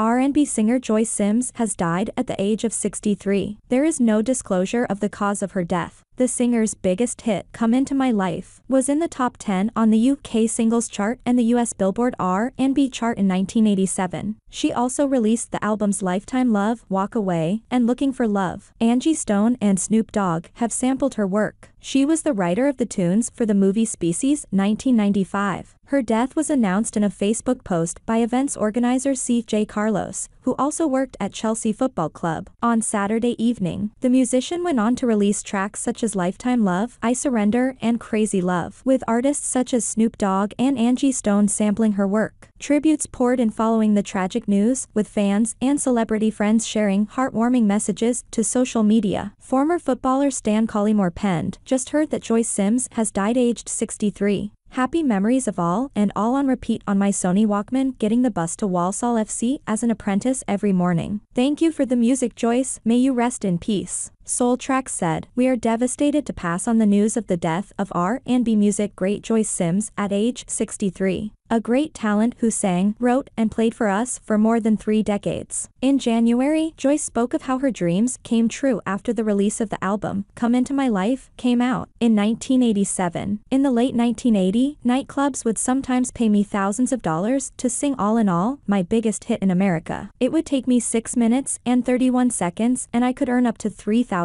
R&B singer Joyce Sims has died at the age of 63. There is no disclosure of the cause of her death. The singer's biggest hit, Come Into My Life, was in the top 10 on the UK singles chart and the US Billboard R&B chart in 1987. She also released the albums Lifetime Love, Walk Away, and Looking for Love. Angie Stone and Snoop Dogg have sampled her work. She was the writer of the tunes for the movie Species, 1995. Her death was announced in a Facebook post by events organizer C.J. Carlos, who also worked at Chelsea Football Club. On Saturday evening, the musician went on to release tracks such as Lifetime Love, I Surrender, and Crazy Love, with artists such as Snoop Dogg and Angie Stone sampling her work. Tributes poured in following the tragic news, with fans and celebrity friends sharing heartwarming messages to social media. Former footballer Stan Collymore penned, just heard that Joyce Sims has died aged 63. Happy memories of all and all on repeat on my Sony Walkman getting the bus to Walsall FC as an apprentice every morning. Thank you for the music Joyce, may you rest in peace. Soul Tracks said, We are devastated to pass on the news of the death of R&B music great Joyce Sims at age 63 a great talent who sang, wrote, and played for us for more than three decades. In January, Joyce spoke of how her dreams came true after the release of the album, Come Into My Life, came out. In 1987, in the late 1980, nightclubs would sometimes pay me thousands of dollars to sing All in All, my biggest hit in America. It would take me 6 minutes and 31 seconds and I could earn up to $3,000.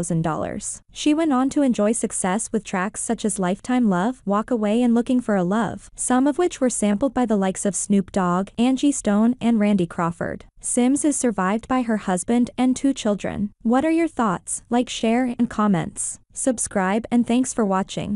She went on to enjoy success with tracks such as Lifetime Love, Walk Away and Looking for a Love, some of which were sampled by the likes of Snoop Dogg, Angie Stone, and Randy Crawford. Sims is survived by her husband and two children. What are your thoughts? Like, share, and comments. Subscribe and thanks for watching.